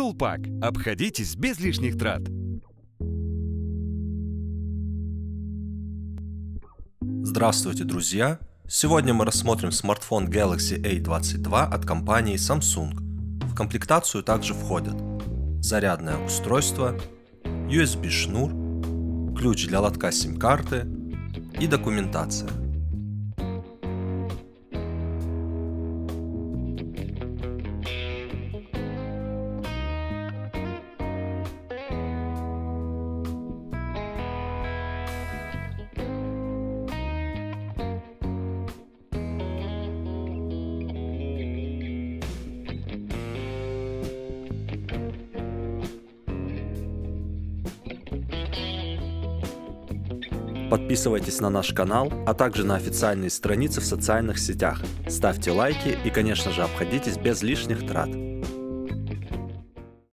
Сулпак. Обходитесь без лишних трат. Здравствуйте, друзья! Сегодня мы рассмотрим смартфон Galaxy A22 от компании Samsung. В комплектацию также входят зарядное устройство, USB-шнур, ключ для лотка сим-карты и документация. Подписывайтесь на наш канал, а также на официальные страницы в социальных сетях. Ставьте лайки и, конечно же, обходитесь без лишних трат.